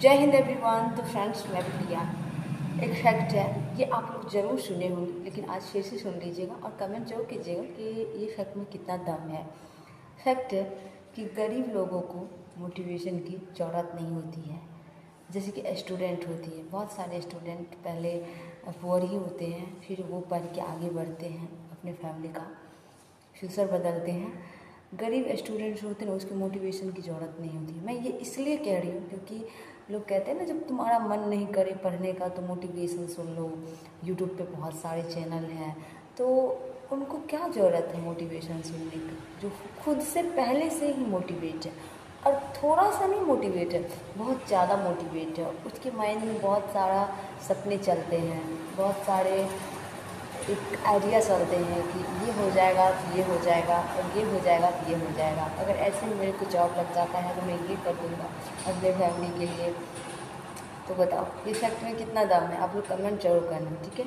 जय हिंद एवरीवन तो फ्रेंड्स मैं प्रिया एक फैक्ट है, ये आप लोग ज़रूर सुने होंगे, लेकिन आज फिर से सुन लीजिएगा और कमेंट ज़रूर कीजिएगा कि ये फैक्ट में कितना दम है। फैक्ट है कि गरीब लोगों को मोटिवेशन की ज़रूरत नहीं होती है। जैसे कि स्टूडेंट होती है, बहुत सारे स्टूडेंट पहले पुअर ही होते हैं, फिर वो पढ़ के आगे बढ़ते हैं अपने फैमिली का फ्यूचर बदलते हैं। गरीब स्टूडेंट्स होते हैं, उसको मोटिवेशन की ज़रूरत नहीं होती। मैं ये इसलिए कह रही हूँ क्योंकि लोग कहते हैं ना, जब तुम्हारा मन नहीं करे पढ़ने का तो मोटिवेशन सुन लो। यूट्यूब पे बहुत सारे चैनल हैं। तो उनको क्या ज़रूरत है मोटिवेशन सुनने की? जो खुद से पहले से ही मोटिवेट है। और थोड़ा सा नहीं मोटिवेट है, बहुत ज़्यादा मोटिवेट है। उसके माइंड में बहुत सारा सपने चलते हैं, बहुत सारे एक आइडिया चलते हैं कि ये हो जाएगा तो ये हो जाएगा, और ये हो जाएगा तो ये हो जाएगा। अगर ऐसे में मेरे को जॉब लग जाता है तो मैं ये कर दूँगा अपने फैमिली के लिए। तो बताओ इस फैक्ट में कितना दाम है? आप लोग कमेंट ज़रूर करना, ठीक है?